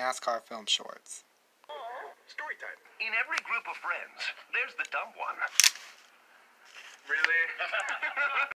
NASCAR film shorts. Story time. In every group of friends, there's the dumb one. Really?